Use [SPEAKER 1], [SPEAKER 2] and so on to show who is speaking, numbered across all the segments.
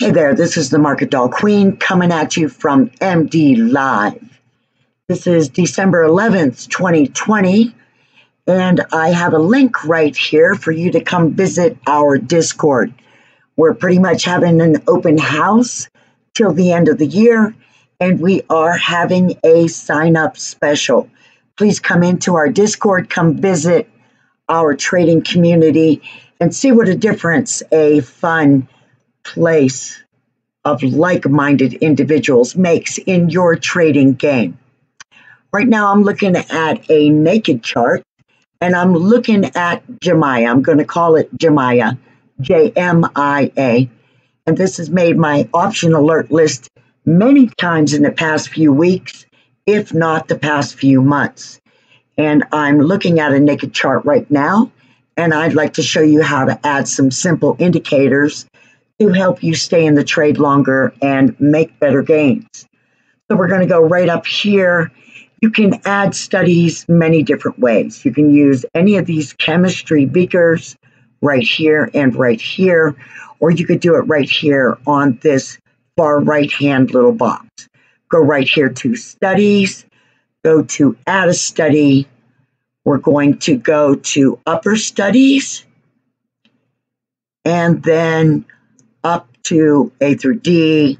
[SPEAKER 1] Hey there, this is the Market Doll Queen coming at you from MD Live. This is December 11th, 2020, and I have a link right here for you to come visit our Discord. We're pretty much having an open house till the end of the year, and we are having a sign up special. Please come into our Discord, come visit our trading community, and see what a difference a fun, place of like minded individuals makes in your trading game. Right now, I'm looking at a naked chart and I'm looking at Jumia. I'm going to call it Jumia, J M I A. And this has made my option alert list many times in the past few weeks, if not the past few months. And I'm looking at a naked chart right now, and I'd like to show you how to add some simple indicators to help you stay in the trade longer and make better gains. So we're going to go right up here. You can add studies many different ways. You can use any of these chemistry beakers right here and right here, or you could do it right here on this far right hand little box. Go right here to studies, go to add a study. We're going to go to upper studies and then up to A through D,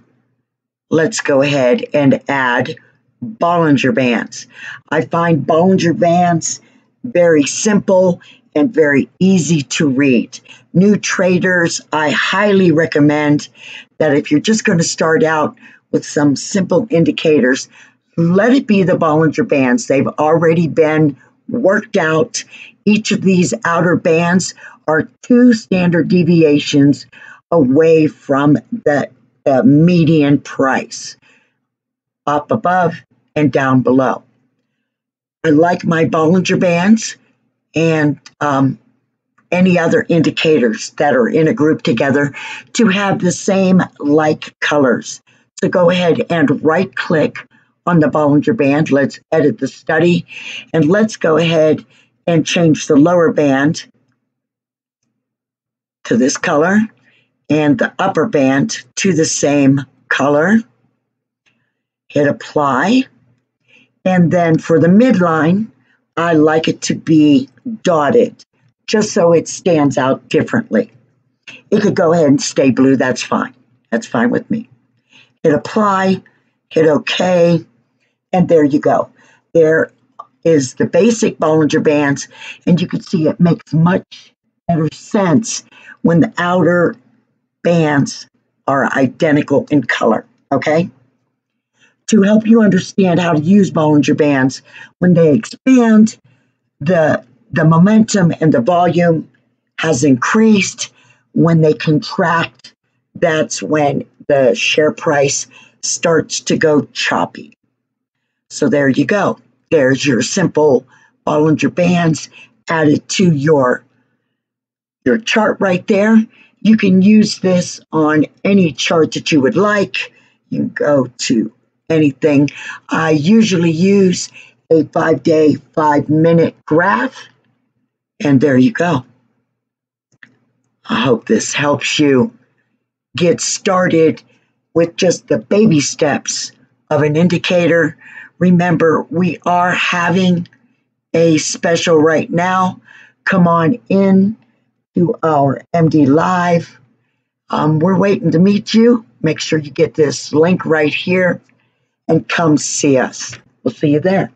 [SPEAKER 1] let's go ahead and add Bollinger Bands. I find Bollinger Bands very simple and very easy to read. New traders, I highly recommend that if you're just going to start out with some simple indicators, let it be the Bollinger Bands. They've already been worked out. Each of these outer bands are two standard deviations away from the, the median price, up above and down below. I like my Bollinger Bands and um, any other indicators that are in a group together to have the same like colors. So go ahead and right click on the Bollinger Band. Let's edit the study and let's go ahead and change the lower band to this color and the upper band to the same color. Hit apply. And then for the midline, I like it to be dotted just so it stands out differently. It could go ahead and stay blue, that's fine. That's fine with me. Hit apply, hit OK, and there you go. There is the basic Bollinger Bands, and you can see it makes much better sense when the outer bands are identical in color, okay? To help you understand how to use Bollinger Bands, when they expand, the, the momentum and the volume has increased. When they contract, that's when the share price starts to go choppy. So there you go. There's your simple Bollinger Bands added to your, your chart right there. You can use this on any chart that you would like. You can go to anything. I usually use a five day, five minute graph. And there you go. I hope this helps you get started with just the baby steps of an indicator. Remember, we are having a special right now. Come on in to our MD Live. Um, we're waiting to meet you. Make sure you get this link right here and come see us. We'll see you there.